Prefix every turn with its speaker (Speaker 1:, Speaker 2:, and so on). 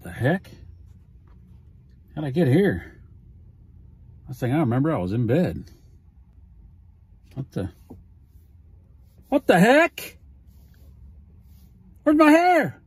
Speaker 1: the heck? How'd I get here? Last thing I remember, I was in bed. What the? What the heck? Where's my hair?